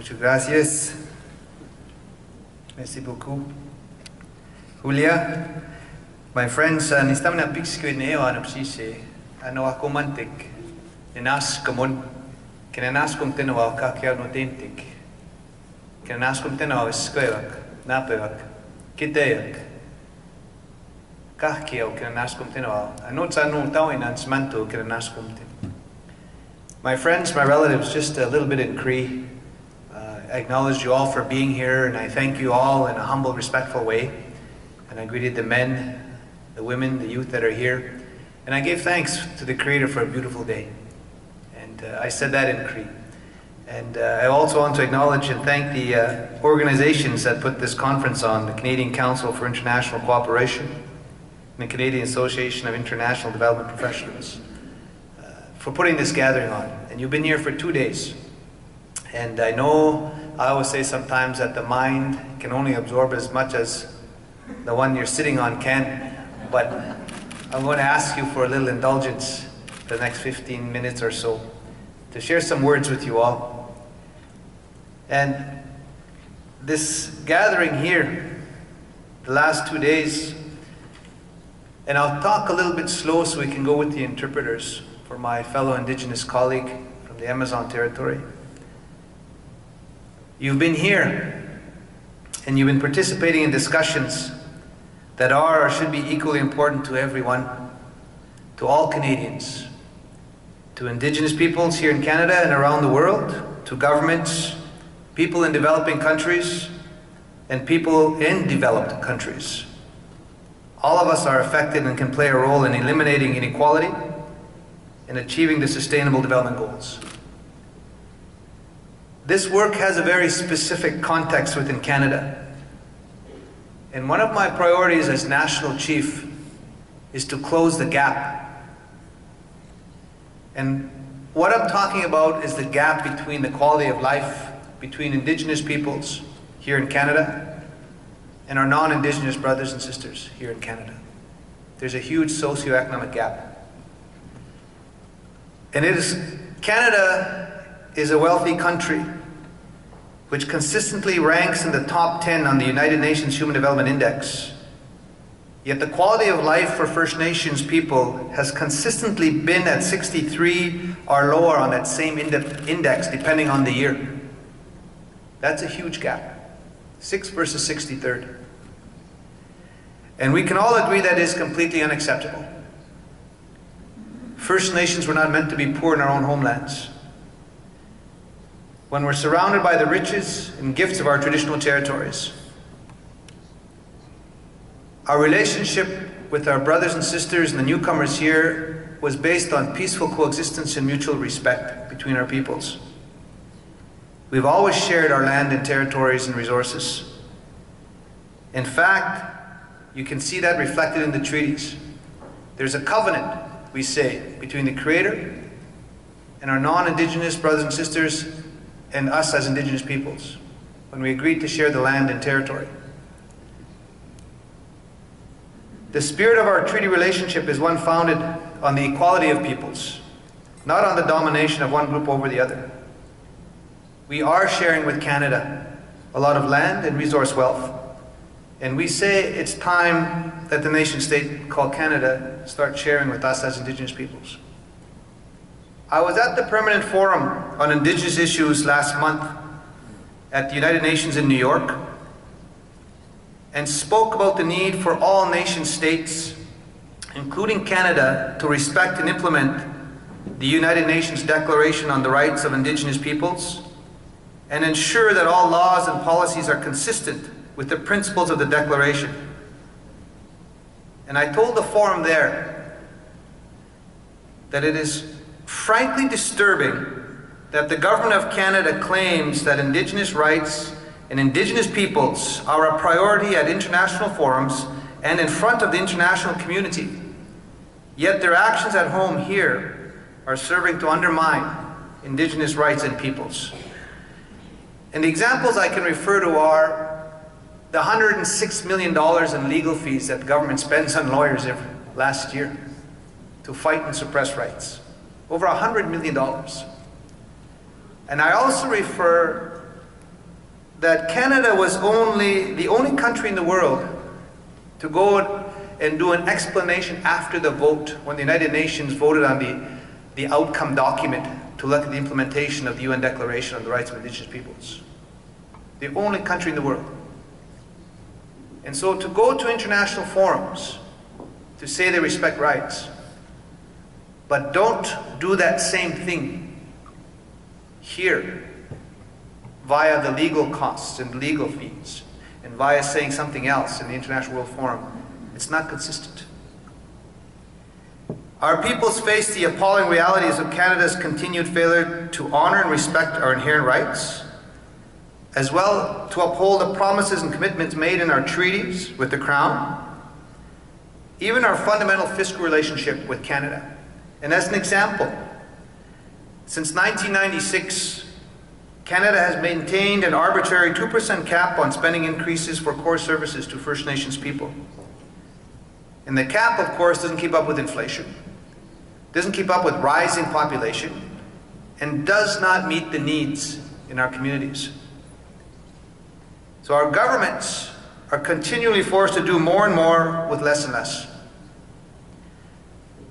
Muchas gracias. Merci beaucoup. Julia, my friends, uh, nistam na pixko neo eh, ano psise, ano ah, ako mantik, ninas kamon, kinanas kum tinawa kakya no tentik, kinanas kum tinawa skoyak, napewak, kiteyak, kahkiyaw kinanas kum tinawa, ano tsa no tawin ans ah, manto kinanas kum tin. My friends, my relatives, just a little bit in Cree. Uh, I acknowledge you all for being here, and I thank you all in a humble, respectful way. And I greeted the men, the women, the youth that are here. And I gave thanks to the Creator for a beautiful day. And uh, I said that in Cree. And uh, I also want to acknowledge and thank the uh, organizations that put this conference on, the Canadian Council for International Cooperation, and the Canadian Association of International Development Professionals for putting this gathering on. And you've been here for two days. And I know I always say sometimes that the mind can only absorb as much as the one you're sitting on can. But I'm going to ask you for a little indulgence for the next 15 minutes or so to share some words with you all. And this gathering here, the last two days, and I'll talk a little bit slow so we can go with the interpreters for my fellow Indigenous colleague from the Amazon territory. You've been here and you've been participating in discussions that are or should be equally important to everyone, to all Canadians, to Indigenous peoples here in Canada and around the world, to governments, people in developing countries, and people in developed countries. All of us are affected and can play a role in eliminating inequality in achieving the Sustainable Development Goals. This work has a very specific context within Canada. And one of my priorities as National Chief is to close the gap. And what I'm talking about is the gap between the quality of life between Indigenous peoples here in Canada and our non-Indigenous brothers and sisters here in Canada. There's a huge socioeconomic gap. And it is, Canada is a wealthy country which consistently ranks in the top 10 on the United Nations Human Development Index. Yet the quality of life for First Nations people has consistently been at 63 or lower on that same index depending on the year. That's a huge gap. 6 versus 63rd. And we can all agree that is completely unacceptable. First Nations were not meant to be poor in our own homelands. When we're surrounded by the riches and gifts of our traditional territories, our relationship with our brothers and sisters and the newcomers here was based on peaceful coexistence and mutual respect between our peoples. We've always shared our land and territories and resources. In fact, you can see that reflected in the treaties. There's a covenant, we say, between the Creator and our non-Indigenous brothers and sisters and us as Indigenous peoples when we agreed to share the land and territory. The spirit of our treaty relationship is one founded on the equality of peoples, not on the domination of one group over the other. We are sharing with Canada a lot of land and resource wealth. And we say it's time that the nation state called Canada start sharing with us as Indigenous peoples. I was at the Permanent Forum on Indigenous Issues last month at the United Nations in New York and spoke about the need for all nation states, including Canada, to respect and implement the United Nations Declaration on the Rights of Indigenous Peoples and ensure that all laws and policies are consistent with the principles of the Declaration. And I told the forum there that it is frankly disturbing that the Government of Canada claims that Indigenous rights and Indigenous peoples are a priority at international forums and in front of the international community. Yet their actions at home here are serving to undermine Indigenous rights and peoples. And the examples I can refer to are the $106 million in legal fees that government spends on lawyers every, last year to fight and suppress rights. Over $100 million. And I also refer that Canada was only the only country in the world to go and do an explanation after the vote when the United Nations voted on the, the outcome document to look at the implementation of the UN Declaration on the Rights of Indigenous Peoples. The only country in the world. And so to go to international forums to say they respect rights, but don't do that same thing here via the legal costs and legal fees and via saying something else in the International World Forum, it's not consistent. Our peoples face the appalling realities of Canada's continued failure to honour and respect our inherent rights, as well to uphold the promises and commitments made in our treaties with the Crown, even our fundamental fiscal relationship with Canada. And as an example, since 1996, Canada has maintained an arbitrary 2% cap on spending increases for core services to First Nations people. And the cap, of course, doesn't keep up with inflation, doesn't keep up with rising population, and does not meet the needs in our communities. So our governments are continually forced to do more and more with less and less.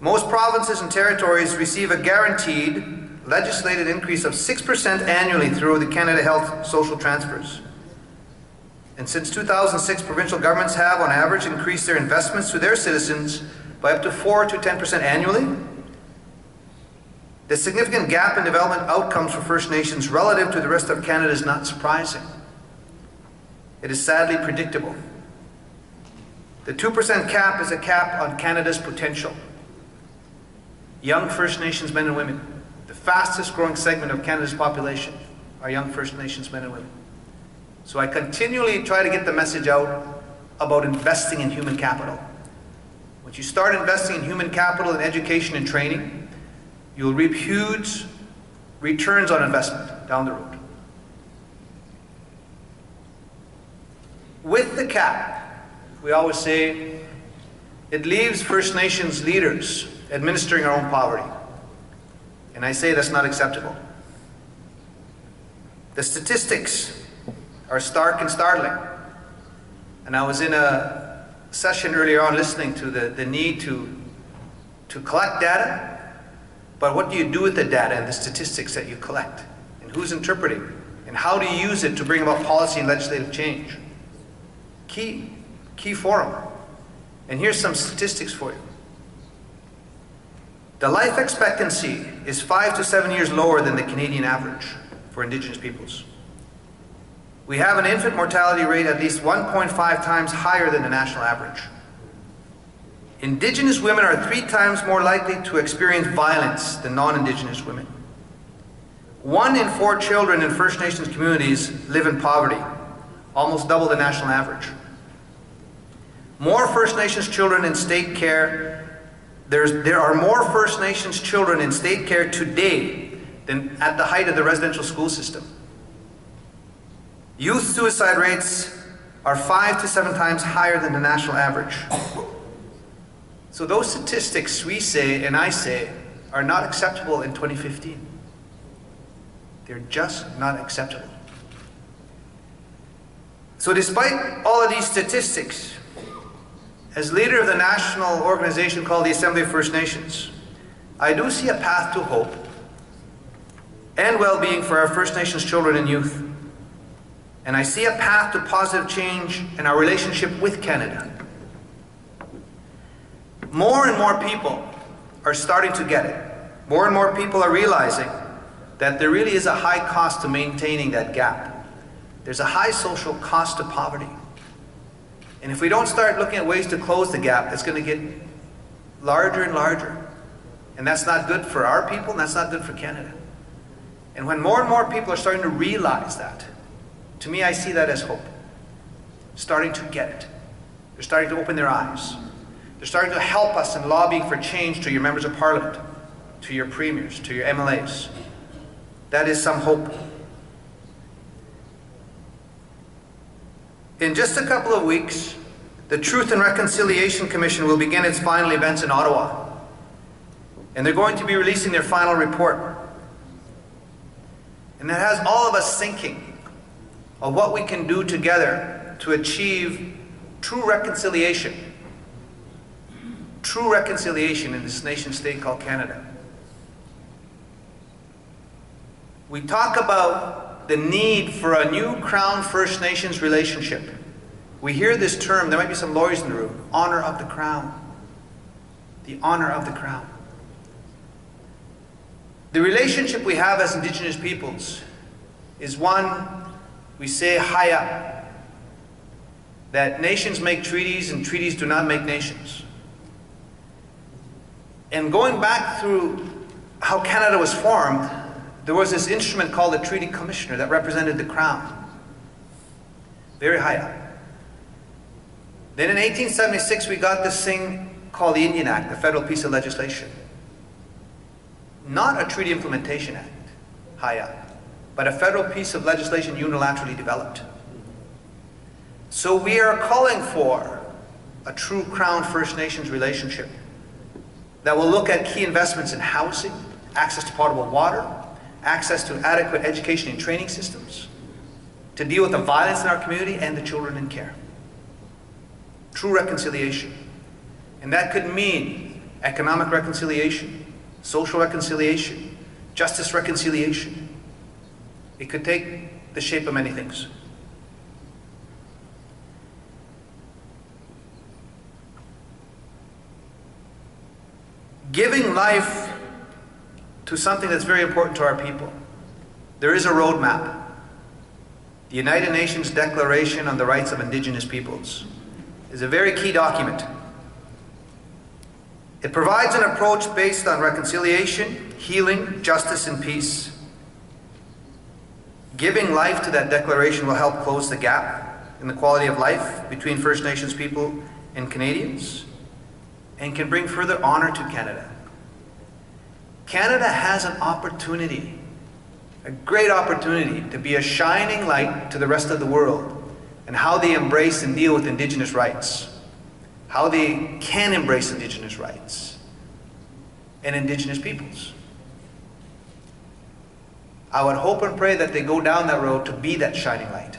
Most provinces and territories receive a guaranteed legislated increase of 6% annually through the Canada Health social transfers. And since 2006, provincial governments have, on average, increased their investments to their citizens by up to 4 to 10% annually. The significant gap in development outcomes for First Nations relative to the rest of Canada is not surprising. It is sadly predictable. The 2% cap is a cap on Canada's potential. Young First Nations men and women, the fastest growing segment of Canada's population, are young First Nations men and women. So I continually try to get the message out about investing in human capital. Once you start investing in human capital in education and training, you'll reap huge returns on investment down the road. With the cap, we always say it leaves First Nations leaders administering our own poverty. And I say that's not acceptable. The statistics are stark and startling. And I was in a session earlier on listening to the, the need to, to collect data, but what do you do with the data and the statistics that you collect? And who's interpreting? And how do you use it to bring about policy and legislative change? Key, key forum. And here's some statistics for you. The life expectancy is five to seven years lower than the Canadian average for Indigenous peoples. We have an infant mortality rate at least 1.5 times higher than the national average. Indigenous women are three times more likely to experience violence than non-Indigenous women. One in four children in First Nations communities live in poverty, almost double the national average. More First Nations children in state care there's, there are more First Nations children in state care today than at the height of the residential school system. Youth suicide rates are five to seven times higher than the national average. So those statistics we say and I say are not acceptable in 2015. They're just not acceptable. So despite all of these statistics, as leader of the national organization called the Assembly of First Nations, I do see a path to hope and well-being for our First Nations children and youth. And I see a path to positive change in our relationship with Canada. More and more people are starting to get it. More and more people are realizing that there really is a high cost to maintaining that gap. There's a high social cost to poverty. And if we don't start looking at ways to close the gap, it's going to get larger and larger. And that's not good for our people, and that's not good for Canada. And when more and more people are starting to realize that, to me, I see that as hope. Starting to get it. They're starting to open their eyes. They're starting to help us in lobbying for change to your members of parliament, to your premiers, to your MLAs. That is some hope. In just a couple of weeks, the Truth and Reconciliation Commission will begin its final events in Ottawa. And they're going to be releasing their final report. And that has all of us thinking of what we can do together to achieve true reconciliation. True reconciliation in this nation state called Canada. We talk about the need for a new Crown First Nations relationship. We hear this term, there might be some lawyers in the room, honor of the Crown. The honor of the Crown. The relationship we have as Indigenous peoples is one we say high up that nations make treaties and treaties do not make nations. And going back through how Canada was formed, there was this instrument called the Treaty Commissioner that represented the Crown. Very high up. Then in 1876, we got this thing called the Indian Act, the Federal Piece of Legislation. Not a treaty implementation act, high up, but a federal piece of legislation unilaterally developed. So we are calling for a true Crown First Nations relationship that will look at key investments in housing, access to potable water, access to adequate education and training systems, to deal with the violence in our community and the children in care. True reconciliation. And that could mean economic reconciliation, social reconciliation, justice reconciliation. It could take the shape of many things. Giving life to something that's very important to our people. There is a roadmap. The United Nations Declaration on the Rights of Indigenous Peoples is a very key document. It provides an approach based on reconciliation, healing, justice, and peace. Giving life to that declaration will help close the gap in the quality of life between First Nations people and Canadians and can bring further honor to Canada. Canada has an opportunity, a great opportunity to be a shining light to the rest of the world and how they embrace and deal with Indigenous rights, how they can embrace Indigenous rights and Indigenous peoples. I would hope and pray that they go down that road to be that shining light,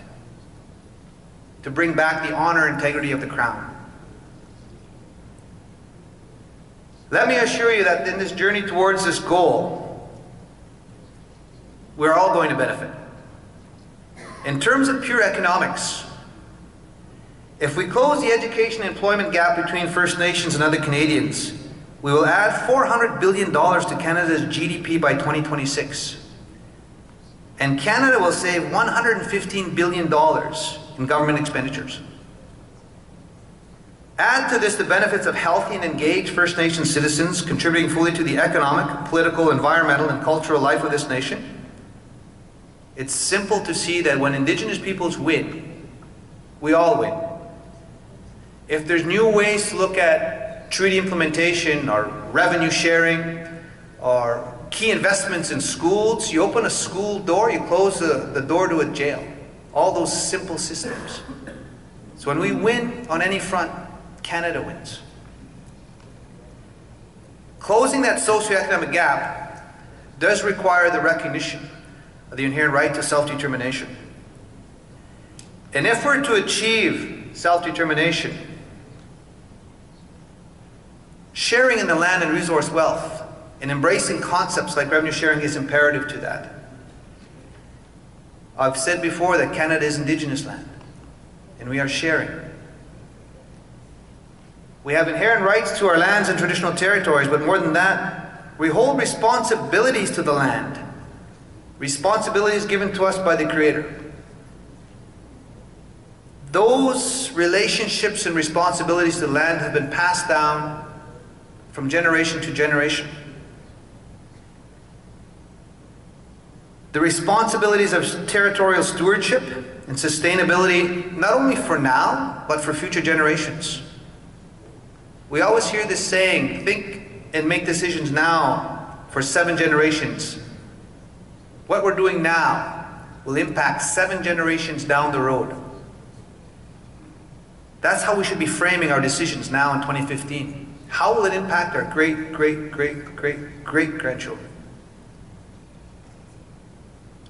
to bring back the honor and integrity of the crown. Let me assure you that in this journey towards this goal, we're all going to benefit. In terms of pure economics, if we close the education employment gap between First Nations and other Canadians, we will add $400 billion to Canada's GDP by 2026. And Canada will save $115 billion in government expenditures. Add to this the benefits of healthy and engaged First Nation citizens contributing fully to the economic, political, environmental, and cultural life of this nation. It's simple to see that when Indigenous peoples win, we all win. If there's new ways to look at treaty implementation or revenue sharing or key investments in schools, you open a school door, you close the, the door to a jail. All those simple systems. So when we win on any front, Canada wins. Closing that socioeconomic gap does require the recognition of the inherent right to self-determination. And if we're to achieve self-determination, sharing in the land and resource wealth and embracing concepts like revenue sharing is imperative to that. I've said before that Canada is indigenous land, and we are sharing. We have inherent rights to our lands and traditional territories, but more than that, we hold responsibilities to the land. Responsibilities given to us by the Creator. Those relationships and responsibilities to the land have been passed down from generation to generation. The responsibilities of territorial stewardship and sustainability, not only for now, but for future generations. We always hear this saying, think and make decisions now for seven generations. What we're doing now will impact seven generations down the road. That's how we should be framing our decisions now in 2015. How will it impact our great, great, great, great, great grandchildren?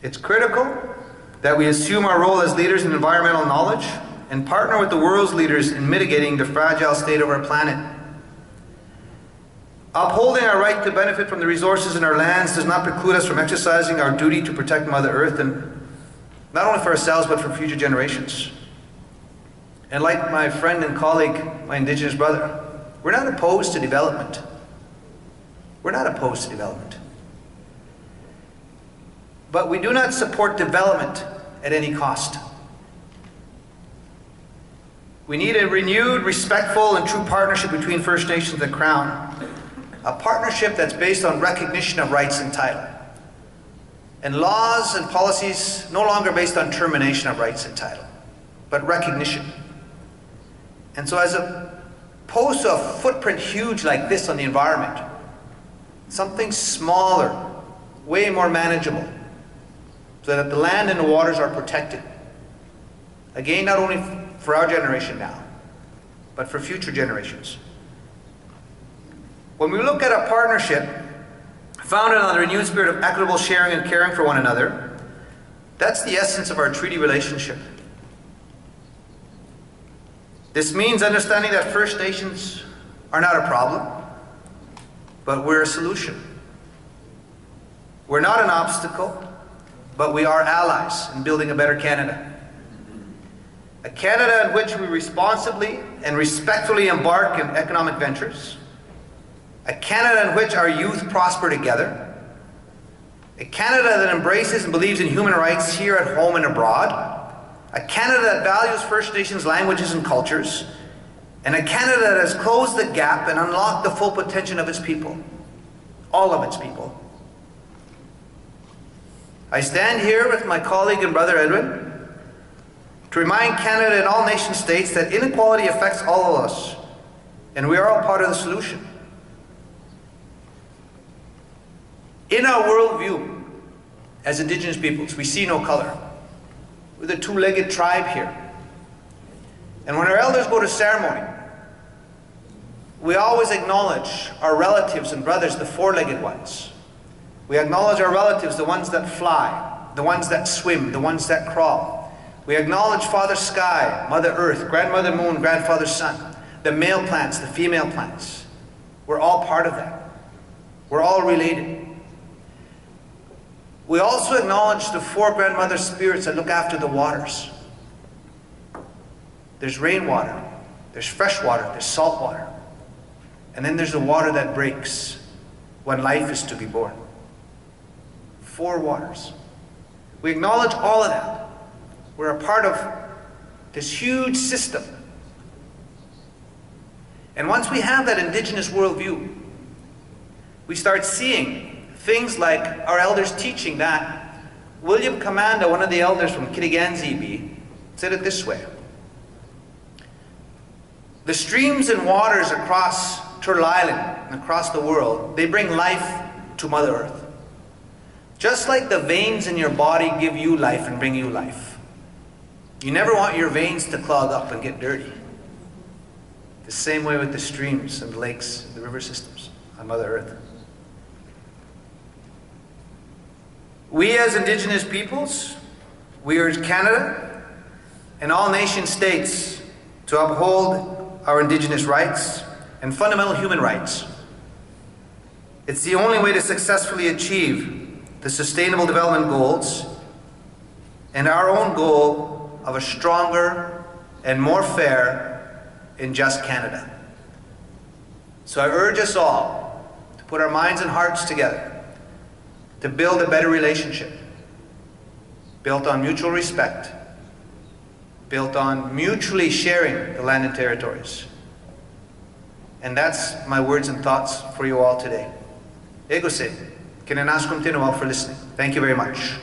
It's critical that we assume our role as leaders in environmental knowledge and partner with the world's leaders in mitigating the fragile state of our planet. Upholding our right to benefit from the resources in our lands does not preclude us from exercising our duty to protect Mother Earth, and not only for ourselves, but for future generations. And like my friend and colleague, my Indigenous brother, we're not opposed to development. We're not opposed to development. But we do not support development at any cost. We need a renewed, respectful, and true partnership between First Nations and the Crown. A partnership that's based on recognition of rights and title. And laws and policies no longer based on termination of rights and title, but recognition. And so as opposed to a footprint huge like this on the environment, something smaller, way more manageable, so that the land and the waters are protected. Again, not only for our generation now, but for future generations. When we look at a partnership founded on the renewed spirit of equitable sharing and caring for one another, that's the essence of our treaty relationship. This means understanding that First Nations are not a problem, but we're a solution. We're not an obstacle, but we are allies in building a better Canada. A Canada in which we responsibly and respectfully embark in economic ventures. A Canada in which our youth prosper together. A Canada that embraces and believes in human rights here at home and abroad a Canada that values First Nations languages and cultures, and a Canada that has closed the gap and unlocked the full potential of its people, all of its people. I stand here with my colleague and brother Edwin to remind Canada and all nation states that inequality affects all of us, and we are all part of the solution. In our worldview, as Indigenous peoples, we see no color. We're the two-legged tribe here. And when our elders go to ceremony, we always acknowledge our relatives and brothers, the four-legged ones. We acknowledge our relatives, the ones that fly, the ones that swim, the ones that crawl. We acknowledge Father Sky, Mother Earth, Grandmother Moon, Grandfather Sun, the male plants, the female plants. We're all part of that. We're all related. We also acknowledge the four grandmother spirits that look after the waters. There's rainwater, there's fresh water, there's salt water. And then there's the water that breaks when life is to be born. Four waters. We acknowledge all of that. We're a part of this huge system. And once we have that indigenous worldview, we start seeing things like our elders teaching that. William Commanda, one of the elders from Kitigan said it this way. The streams and waters across Turtle Island and across the world, they bring life to Mother Earth. Just like the veins in your body give you life and bring you life. You never want your veins to clog up and get dirty. The same way with the streams and the lakes, and the river systems on Mother Earth. We as Indigenous peoples, we urge Canada and all nation states to uphold our Indigenous rights and fundamental human rights. It's the only way to successfully achieve the Sustainable Development Goals and our own goal of a stronger and more fair and just Canada. So I urge us all to put our minds and hearts together to build a better relationship built on mutual respect, built on mutually sharing the land and territories. And that's my words and thoughts for you all today. Ego se. Kinenaskum for listening. Thank you very much.